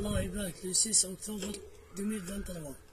Le 6 octobre 2023.